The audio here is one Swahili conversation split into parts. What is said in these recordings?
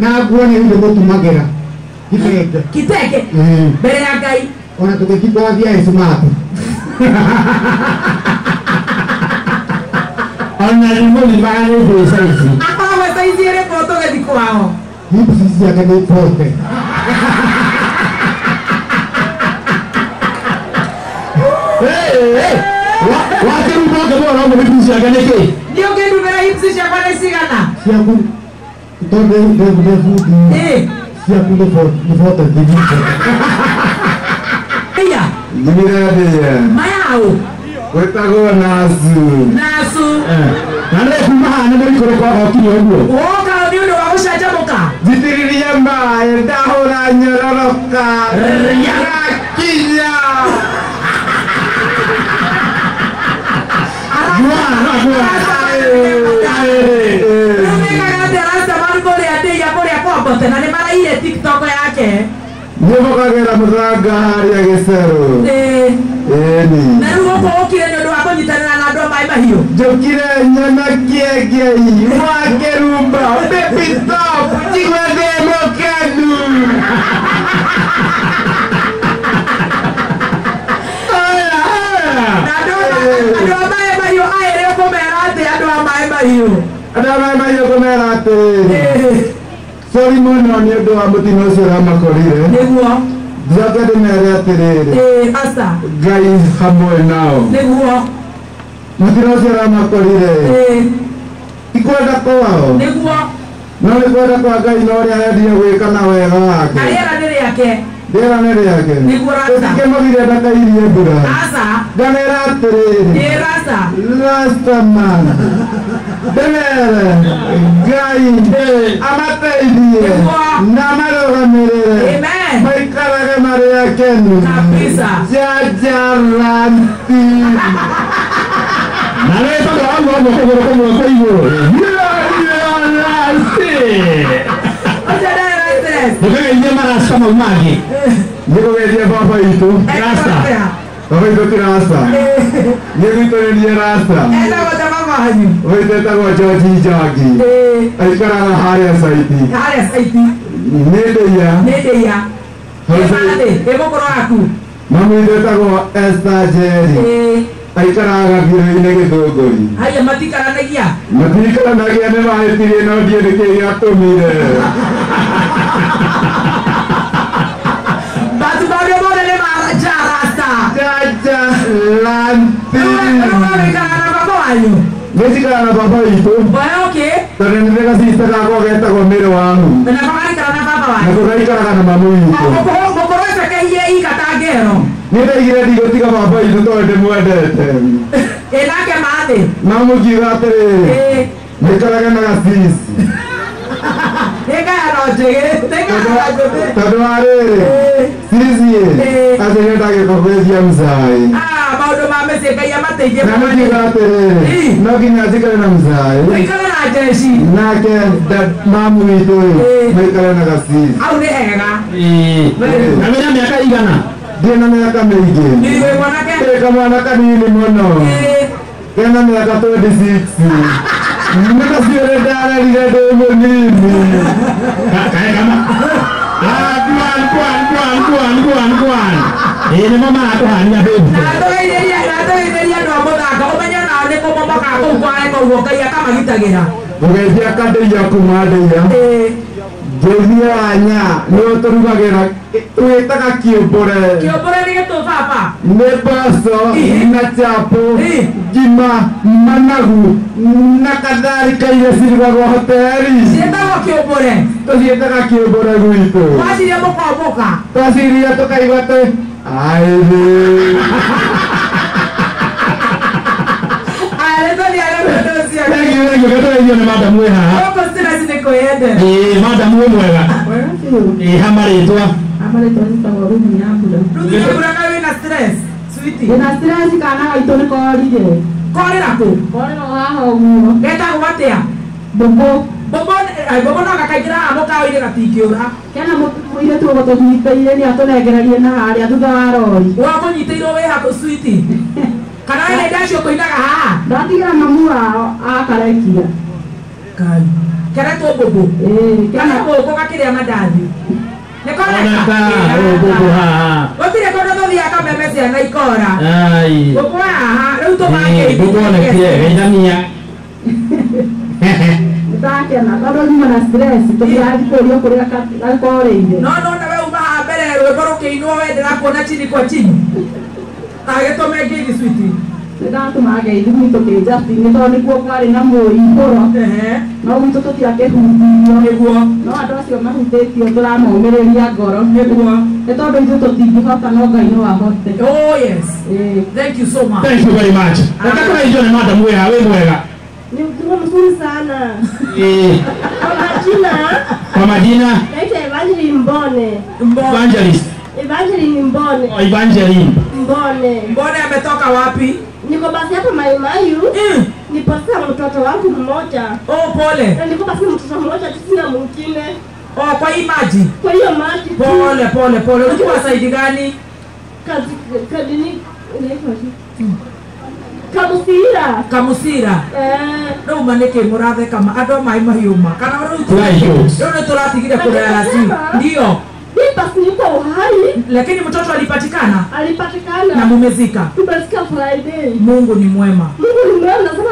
na nguo nä inde gå tumagä ra kitenge kitenge Mm. mbere ya ngai? Ona tå gä kitwathia esmatu ona nĩ maganĩte saizi akoragwo saizi ĩrĩkũ tũgĩthi kwao. Hipsi ciake nä bote wakĩrumoke mwana ũmwe nĩ ciake nĩkĩ nĩ ũngĩndumĩra hipsi ciakwa nĩ cigana? Ciaku eh deu, deu, deu, deu. Se a pula for, não volta, Mau. Kita go nasu. Nasu. Nanda kumaha, nanda di kore kwa hoki ya gua. Oh, kalau dia udah aku saja muka. mbak bayar, tahunannya roroka. Riak. Rakinya. Gua, gua. Gua, gua. Gua, gua. Rastaman kũrĩa ndĩia kũrĩa Kwambote na nĩ maraire tiktok yake. Nĩmũkagĩra mũthanga harĩa gĩcero Ĩ, ĩni. Na rĩu gũkũ ũkire nĩ ũndũ wa kũnyitanĩra na andũ a maĩ mahiũ. Njũkire nyona kĩengei wakĩrumba pepitop njigua andũ a maĩ mahiũ kũmera atĩrĩrĩ sori mũno nĩ ũndũ wa mũtino ũcio ũramakorire nĩguo njoke ndĩmere atĩrĩrĩ ngai hamwe nao nĩguo mũtino ũcio ũramakorire Ĩ, ikwenda kwao nĩguo no nĩ kwenda kwa ngai na ũrĩa endire gwĩka na wega wake rĩera nĩ rĩake rĩera nĩ rĩake Nĩguo Rasta. tũtikĩmũgire ndakairie mbura asa nganĩra atĩrĩrĩ ĩ rasa rastaman ndemere ngai amateithie Nĩguo. na marũgamĩrĩre Amen. maikarage marĩ akenu Kabisa. jajaranti na nĩ tondũ wa guo kũgũrũ kũmwe kwa igũrũ ũcio ndarĩ Ndũkageithie marasta mau mangĩ nĩkũgeithie baba itũ Rasta. baba itũ ti rasta. Nĩgwitũrĩrie rasta. Etagwo jama wanyu. wĩtetagwo joji njangi aikaraga harĩa saiti harĩa caiti nĩ ndĩia nĩ ndĩia ĩmathĩ ĩgũkũrũ waku mamu itetagwo esta njeri Ĩ, aikaraga gĩthĩro-inĩ gĩthũngũri haya matikaranagia matikaranagia nĩ mahĩtirie no ndiĩ nĩ kĩĩ gĩatũmire batu baudio bothe nĩ maraja rasta jaja lanti. Rũgagĩikara na baba wanyu nĩnjikaraga na baba itũ oya ũkĩ tondũ nĩ gacista gakwa getagwo mĩrĩ wangu na kũgaikara na baba na wanyu kũgaikaraga na mamu itũ mũkũrũ ĩcekeirie ika nĩndaigire ngero tiga baba itũ tondũ ndĩmwendete. Ĩnake mathĩ na mũkiuga atĩrĩrĩ Ĩ, na gacici tondũ wa rĩrĩ Ĩ, sisi Ĩ. atĩ nĩndagĩkobethia mcai ah, maũndũ ma mĩciĩ ngai amateithie na mũkiuga atĩrĩrĩ no nginya njikare na jeshi. Nake mamu witũ Ĩ. maikare na gacici au nĩ hega? Na mĩna mĩaka igana Gena miaka mingi. Iwe mwanake? Eka mwanaka nini mono? Gena miaka 26. Nika siwele dara liga dogo nini? Kaya kama? Ah, kuan, kuan, kuan, kuan, kuan, kuan. Ini mama aku hanya baby. Nato ini dia, nato ini dia dua bola. Kau banyak nanya mama kamu kuan kau bukan kamu gitu gina. Bukan dia kan dia kumade ya. Eh. Jesi anya nä å tå rugagä ra twä taga kä mbåre kä mbåre nä gä tå baba nä mboco na chapo ngima managu na katharika iria cirugagwo hoteri ciätagwo kä mbåre tå ciätaga kä mbåre gwitå twaciria må komboka twaciria tå kaigua atä aä ũcio thengiũ nä madamu wĩ haha ä madamu wĩ mwega ä ha kana gaitũ nä korire. korĩra kũ? Korĩrwo haha ũguo. getagwo atĩa? Mbũmbũ. mbombo mbombo no gakaingĩra haha mũkawa-inĩ gatingĩũra. Kena mũirĩtu ũguo tũnyitĩire nĩ atũnengererie na harĩa thutha wa rori. wĩ hakũ switi kana wĩna indo ndacio kũinaga haha? Ndatigĩra mamu wao akarekia. ngai. Keretwo mbũmbũ kana kena gũkũ gakĩrĩa mandathi. Gũtirĩ kũndũ tũthiaga kameme ciana ikora. Ai. haha rĩu tũmangĩrithia ndakena tondũ nyuma na stress tũtirathiĩ kũrĩa gakorĩire no nona we uma haha mbere rwĩmbo rũkĩinwo we ndĩrakuona chini kwa chini agĩtũme ngeithi switi nĩndatũma ngeithi gwitũ kĩnjabini tondũ nĩkuo kwarĩ na mũihũro ehe no gwitũ tũtiakĩhutirio nĩguo no andũ acio mahutĩtio ria ngoro nĩguo nĩ tondũ ithuĩ tũtingĩhota no ngai no ahote oh yes Ĩĩ. thank you so much Thank you very much. Reke tũgeithio nĩ madam wĩ haha mwega. Ni mtu mzuri sana. Eh, Kwa majina Kwa majina naitwa Evangeline Mbone. mbone Evangelist. Evangeline Mbone. Oh, Evangeline. Mbone. mbone ametoka wapi Niko basi hapa Maimayu. Mm. Nipasa mtoto wangu mmoja. oh pole Na niko basi mtoto mmoja tu sina mwingine. oh kwa hii maji Kwa hiyo maji Pole, pole pole pole kwa saidi gani kazi kadini? Kamusira. kamusira Eh, rĩu ma nĩkĩ mũratheka ma andũ a mahiũ ma kana Tũrahiũ. rĩu nĩ tũratigire kũrera si ndio basi uhai lakini mtoto alipatikana na mumezika Tumezika Friday. mungu ni mwema Mungu ni mwema, nasema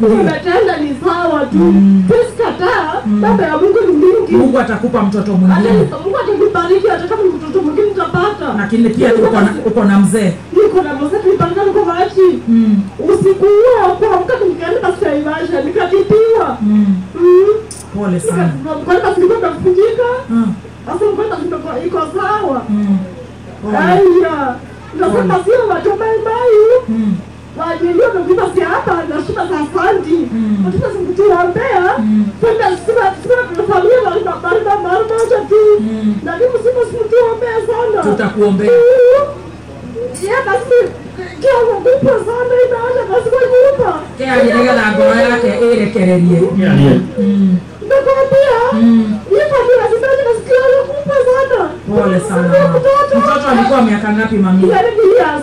Mungu umetenda ni sawa tu. Tusikataa, baba ya Mungu ni mingi. mungu atakupa mtoto mwingine Mungu atakubariki ni mtoto mwingine utapata. lakini pia uko na- uko na mzee Niko na mzee tulipanga niko machi. Mm, Usiku huo kuamka nikaenda basi ya Ivasha nikatibiwa. mm. Mm. pole sana Mkwani basi nilikuwa nimevunjika. Mm, Sasa mkwani basi iko sawa. mm. Aya. Nasema sio watu Mm, Wajiliwa nakuiba si hapa na shida za sandi. Mm. Watoto sikutuombea. Mm. Kwenda sima sima familia moja tu. Lakini sima sikutuombea sana. tutakuombea Ya basi kubwa sana inaanza basi kwa nyumba. kĩarie na ngoro yake ĩrekererie Kĩarie. Mm, Nakwambia. mm. Hii familia sinaje nasikia kubwa sana. Pole sana Mtoto. alikuwa miaka ngapi mami?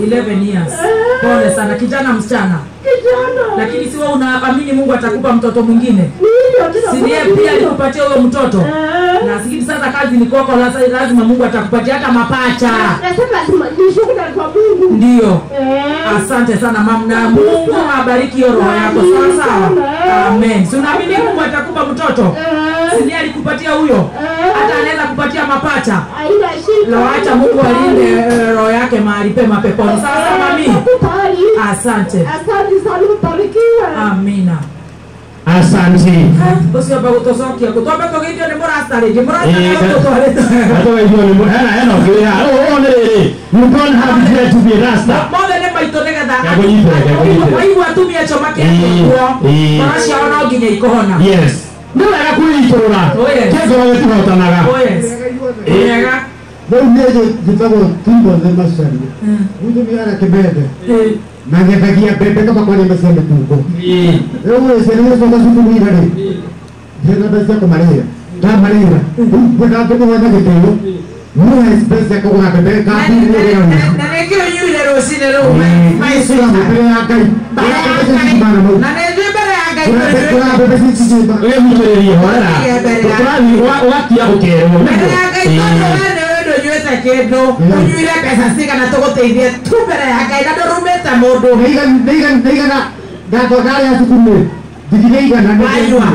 11 years. Pole sana kijana msichana. Kijana. lakini si wewe unaamini mungu atakupa mtoto mwingine. Ndio tena. si ndiye pia alikupatia huyo mtoto. Eh. na sikini sasa kazi ni kwako lazima mungu atakupatia hata mapacha. Ndiyo Eh. asante sana mam na mungu abariki hiyo roho yako. Sawa sawa? Amen. Si unaamini mungu atakupa mtoto? Eh. Ndiye alikupatia huyo Eh. hata anaweza kupatia mapacha lawacha mungu alinde eh, roho yake mahali pema peponi sasa mami asante Asante sana amina Asante. ni Eh. You don't have to be a rasta. mothe waigua atumia acio Eh. no nginya Yes. Nĩ wega kwĩitũrũra. Oh, yes. Kĩngoro gĩtihotanaga. Oh, yes. wega rĩu niĩ njĩtagwo timothe macaria guitũ nĩ ara kĩmende Eh, na ngethagia mbembe kama kwarĩmbe cia mĩtungo Eh. rĩu rĩ ciana gĩcoka cukuru ira rĩ ciana mbeca cia kũmarĩra ndamarĩra rĩu ngwenda ngĩmũhe na gĩtĩo muhe mbeca cia kũgũra mbembe na- kambuni na- ĩrĩa na- na nĩkĩo nyuire rũcinĩ rũu maicira mbere ya ngai mbere ya mbere Ngai. cicimana mau na nĩnjui mbere ya ngai kũra mbembe cicicimba Wĩmutĩrĩrie horera. Mbere ya- Tũrathiĩ ũga- ũgatia gũkerwo. mbere ya ngai Eh. tondũ we nĩwe ndũnyuĩte kĩndũ ũnyuire mbeca cigana tũgũteithie tu mbere ya ngai na ndũrumĩte mũndũ naigana ngatho ndarĩa cukuru ndigire igana Wanyua.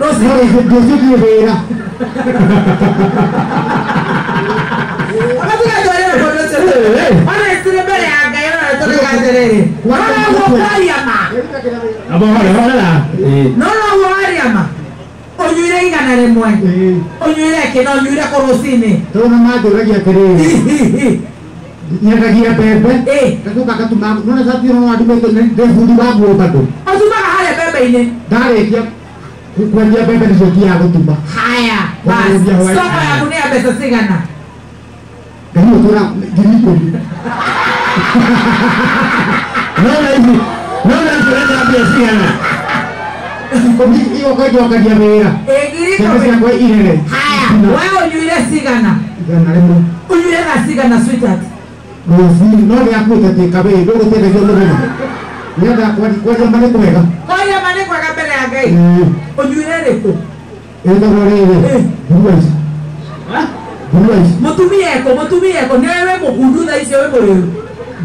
Rũciũ. ndũcikie wĩra Amatigatwarĩra mũndũ ũcio ona ĩtirĩ mbere ya ngai ona tũrĩga atĩrĩrĩ nonaguo kwaria ma Amba hore horera. Eh. no noguo waria ma ũnyuire igana rĩmwe ũnyuire kĩna ũnyuire kũ rũcinĩ tona manjũragia atĩrĩrĩ nyendagia mbembe. Ĩ. ngacoka ngatuma nona cati no andumĩte ndebundi wa nguo bado. Ũtumaga harĩa mbembe-inĩ? Ndarĩkia kwendia mbembe nĩcio gũtuma. Haya basi. soko yaku nĩ ya mbeca cigana? Ngahiũtũra ngiri ikũmi Naona hivi. Naona hivi unaweza ambia hiyo ikũmi igoka njokagia wĩra ĩngiri ciana ikũmi ciakwa ile. haya we ũnyuire cigana igana rĩmwe ũnyuire ga cigana sweetheart. Rũcinĩ no nĩakuĩte tĩka wĩ ndũgũteithagio mũthenya kwa kwaria marĩ kwega Kwa ma nĩ kwega mbere ya ngai. Ũnyuire rĩkũ ĩtagwo rĩrĩ ngurua ici Ha? ici mũtumia eko mũtumia eko. Nĩwe wĩ mũkundu hizo icio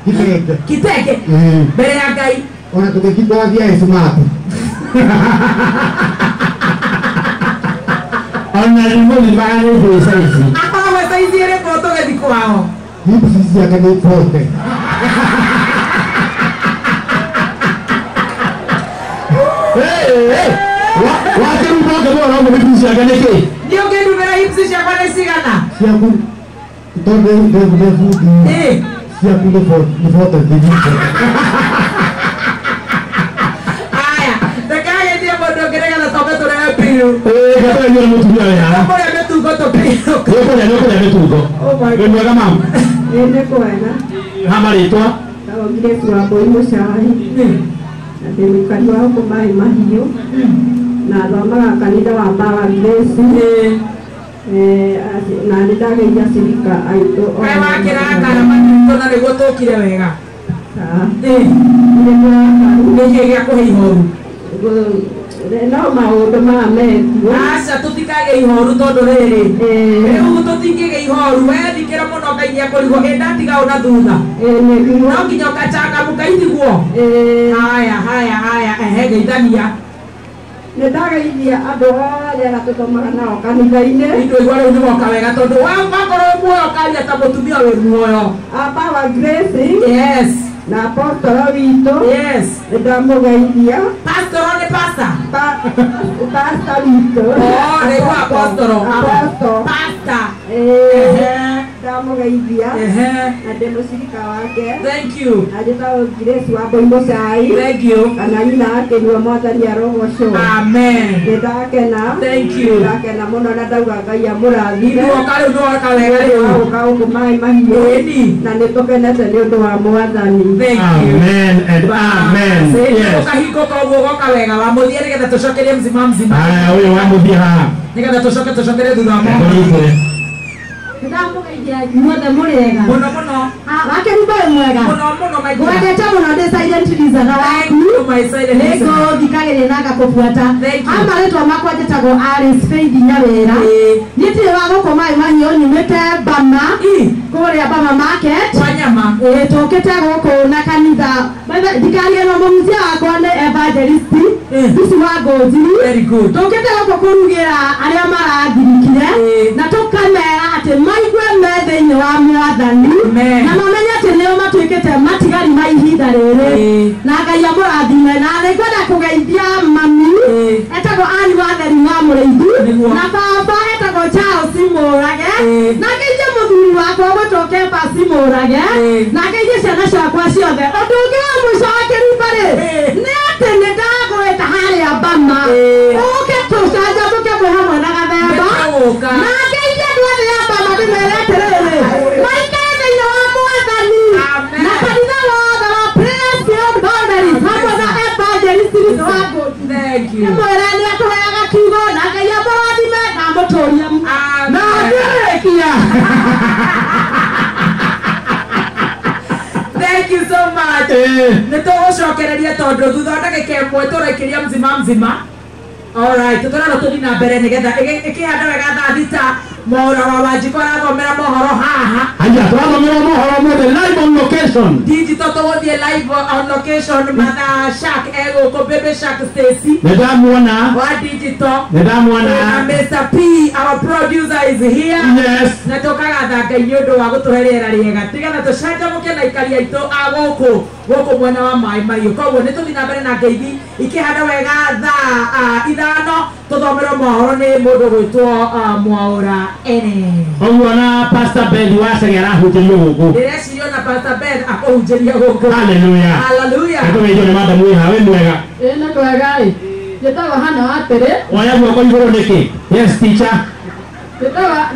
kitenge kitenge Eh, mbere ya ngai ona tũgĩkitwathia esumaku ona rimwe nĩmagarĩte saizi akoragwo saizi ĩrĩkũ tũgĩthi kwao hips ciake nĩ bote wakĩrutoke bora ũguo mĩtu ciake nĩkĩ nĩ ũngĩndumĩra hipsi ciakwa nĩ cigana ciaku tondũ nĩ bundi Ĩ, ciaku nĩ bote thĩinĩ aya ndakagĩtie mũndũ ũngĩ nĩgetha toke tũrehe piru gatũgenyua nĩ mũtumia wĩ haha kũrĩa mĩtungo tũpirũka gĩkũrĩa nĩ ũkũrĩa mĩtungo wĩ mwega mamu ĩnĩ kwega ha marĩtwa kaongire tuambũi mũcai na ndĩ mũikari wa gũkũ maĩ mahiũ na thomaga kanida wa Power Grace Eh, na nĩ ndageithia cirika aitũ kaĩ wakĩrakara matungo na tå kire wega? Nä kä gä a kå he ihoru? No maũndũ maya mekio aca tũtikagĩa ihoru rĩrĩ Eh, rĩu tũtingĩgĩa ihoru. Wethikĩra mũno ngai nĩekũrigwo ĩ ndatiga ũna thutha. Eh, no nginya ũkachangamũka itiguo Eh, haya haya haya. Ehe geithania nitaka ithia andå othe na tå tomaga nao kanitha-inĩ wega ta grace yes. Na apostolo witå yes. Pasta pasta witå rä u apostolo pasta Eh, ehe. Na ndä na cirika wake. Thank you. Na njĩtagwo Grace wa Mbũi cai kana nyina akä mwathani arogocwo amen. Nĩ ndakena Thank you. Nĩ ndakena mũno na ndauga ngai amũrathime ithuoka rĩu nĩwoka wega rĩu gũka gũkũ maĩ mahiũ ĩni na nĩ tũkenete nĩ ũndũ wa mwathani mzima mzima. Ũyũ wamũthia haha nĩgetha tũcoke tũcokerie thutha wa mohoro muothe ega wake rumba mwega. Waku? my silent listener. na ngakũbuata. Thank you. ama rĩtwa makwa Nyawĩra. Ĩĩ. niĩ tirĩ wa gũkũ maĩ mahiũ nyumĩte Bama. Kũrĩa Bama market. Nyama. Ĩĩ, tũkĩte gũkũ na kanitha. Na mũmucia wakwa nĩ evangelist. Ĩĩ. Ici wa ngũnji very good. Tũkĩte gũkũ kũrugĩra arĩa marangirikire Ĩĩ. na tũkamera atĩ maigue me thĩinĩ wa mwathani na mamenye atĩ nĩo matuĩkĩte matigari ma ihinda rĩrĩ. Rä na ngai amũrathime na nĩngwenda kũgeithia mami etagwo ani wa mũrĩithi ithi na baba etagwo charles mũrage rage na ngeithie mũthuri wakwa gwĩtwo kebasi mũrage rage na ngeithie ciana ciakwa ciothe. Ũndũ ũngĩ wa mũico wa kĩrumba rĩ nĩ atĩ nĩ ndagwĩta harĩa bama Ĩĩ. ũke tũcanjamũke mwĩ hamwe na gathemba Nĩtũgũka. na ngeithie andũ othe a bama ndĩmere atĩrĩrĩ maikare thĩinĩ wa mwathani Amen. na kanitha wothe wa Praise Beyond Boundaries hamwe na evangelist witũ wa ngũnji thank you mwĩre nĩ atũheaga kiugo na ngai amũrathime na amũtũrie na Amen. ndĩrĩkia nä tå gå cokereria tondå ndagä ĩmwe tå raikä ria mzima mzima. Alright tå rarwo tå thi na mbere nä getha ä kä handa wega thaa thita mwaura wa wanjiko arathomera mohoro haha. Aya tũrathomera mohoro mothe live on location. Digito tå gå thiä live on location matha shak egå kå baby shak stacy. Nĩ ndamuona wa digito nĩ ndamuona na Mr. P our producer is here. Yes. Na tũkagatha ngai nĩ ũndũ wa gũtũhe rĩera rĩega. Tigetha tũcanjamũke na ikari aitũ a gũkũ woko mwena wa maä mahiå koguo nä tå thiä na mbere na ngeithi wega thaa ithano. Tå thomerwo mohoro nä må ndå gwä two mwaå ene koguo na pastor beth wacagi arahunjärio gå ndärecirio na pastor beth akåhunjäria gå kå haleluya haleluya nä tå geithio nä matha mwä mwega. Ä nä kwega ä njätagwo hana wa tere woya guoko igå yes teacher.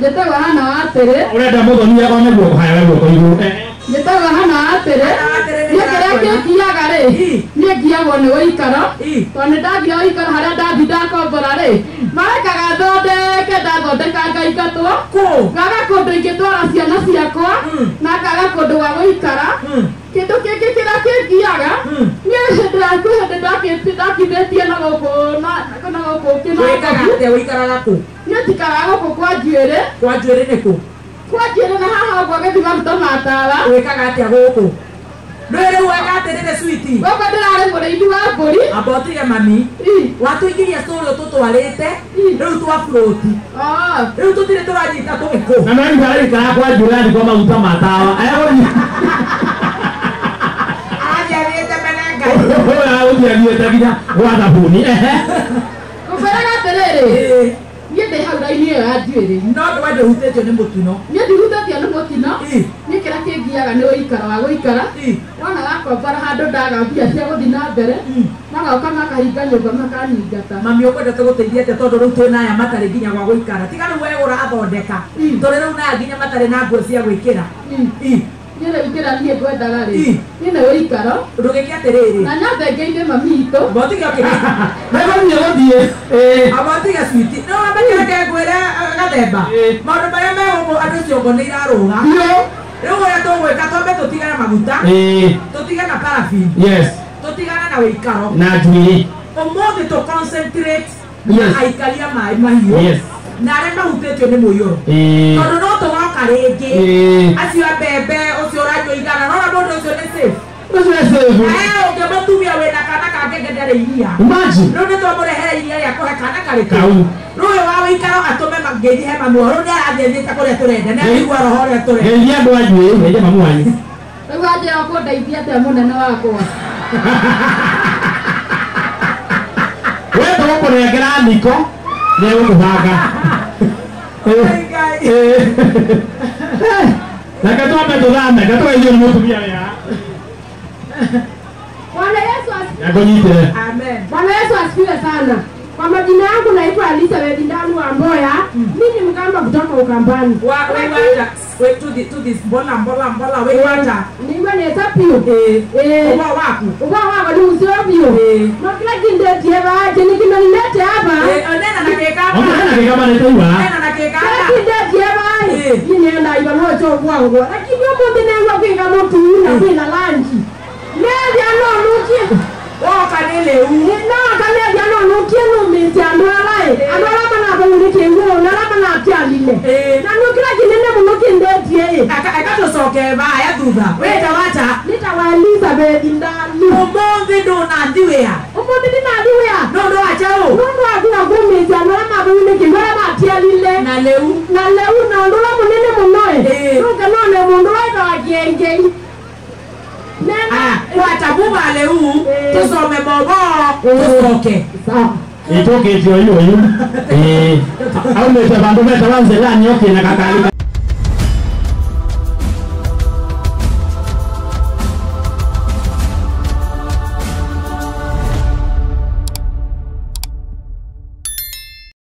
Njätagwo hana wa tere å renda må thoni agone guoko haya guoko igå eh, eh. njätagwo hana wa Wa kĩngiaga rĩ Ii. niĩ ngiagwo nĩ ũikaro Ii. tondũ nĩ ndathiĩ ũikaro harĩa ndathi ndakombora rä marekaga thondeke ndathondeka ngaingatwo kå ndå ingä twara ciana ciakwa. Mm. na ngaga kũndũ gwa gũikara. Mm. kĩndũ kä kĩrĩa kĩngiaga kä niĩ hĩndĩ ya kwĩ hĩndĩ ndakĩ- tie na gũkũ na- na wĩkaga kĩnangobu atĩa? Wĩikaraga kũ? Niĩ njikaraga kå kwa njuĩrĩ. Kwa njuä rä nä kå kwa njuĩrĩ na haha ũguo wä kaga atä a gå atĩa gũkũ wega rĩu weka atĩrĩrĩ switi gũkũ ndĩrarĩ mũrĩithi wa mbũri amba ũtige mami Ii. watũingĩria story ũtũtwarĩte Ii. rĩu twa float Ah. rĩu tũtirĩ tũranyita tũgĩkũ na no ikara ikara kwa njurani kwa maguta matawa egũthiĩ anjagĩte mene ngai ũyà ũthiathiĩte nginya gwa thabuni Ĩĩ. niĩ ndĩ hau raini ĩyo ya rä no ndwe ndĩhutĩtio nĩ mũtino. Niĩ ndihutĩtio nĩ mũtino. Ii. kä kĩrĩa nä å ikara wa gå ikara wona wakombora handå ndaga mbia cia thiä na mbere. Magoka makahinga nyũmba makaningata. Mami ũkwenda tũgũteithia tondå rä u twä naya matarä nginya gwa gũikara. Tiga rĩu wegũra athondeka Mm. rä u naya nginya matarä na nguo cia gwĩkĩra. Ii. Ii. niĩ rĩu kĩrĩa niĩ ngwendaga rĩ Ii. niĩ nĩ ũikaro ndũgĩke atĩrĩrĩ. Na nyambe ngeithi mami itũ. Abotige okĩra egũthiĩ gũthiĩ ĩĩ. Abotige switi no wambekereke ngwĩre eh, gathemba Ĩĩ. maũndũ marĩa megũkũ andũ ciongo nĩ irarũga biũ rĩu ũrĩa tũgwĩka twambe tũtigane maguta. Ĩĩ. Tũtigane na paraffin. Yes. Tũtigane na wĩikaro. Na njuĩrĩ ũmũthĩ tũ concentrate Yes. na aikaria mai mahiå yes na arĩa mahutĩtio nĩ mũiyũro. Ĩĩ. Tondũ no tũgoka rĩngĩ. Ngä acio a mbembe ũcio ũranyua igana. Nona mũndũ ũcio nĩ safe. Ũcio nĩ må tumia ũngĩmũtumia wĩna kana kangä ndarĩ iria. Rä u nä nĩ twamũrehere iria rĩa kũhe kana karä Kau. rå ũyũ wa wĩikaro atũme ngeithi he mamuo rĩu nĩ arathiĩthiĩte kũrĩa tũrenda. Nĩ araigua roho ũrĩa tũrenda. geithia andũ a njuĩrĩ geithia mamu wanyu rĩu anjĩra kũndeithia atĩa mũnene wakwa? We tũgũkũnengera niko nĩ egũkũbanga Ngai. reke twambe tũthame reke tũgeithio nĩ mũtumia wega. Bwana yesu asifiwe. amen. Bwana yesu asifiwe sana kwa majina yangu naitwa alisa Wedindanu wa mboya Mimi ni mgamba kutoka ukambani. Wa- wĩwata We to the to this mbola mbola mbola wĩwata ningweneta piu ũbo Eh. uba wako ni usio piu Eh. nokila kindetie baje nikinonilete hapa. Eh, nena na kĩkamba ongerera kĩgamanĩte iwa nena na kĩkamba Ni baje iba no cho kwa ngo. lakini umuthi bila kwinga Nenda no lanji wao kanele na kale jana no kienu mi ti anwalai anwala mana ba wuri ke wo na la mana ti alile na no kila jinene mu no kinde die aka aka to soke ba ya duba we tawata nitawaliza be indani umongi do Okay. Ituki icho iwe yu. Eh, au metabando metabanze.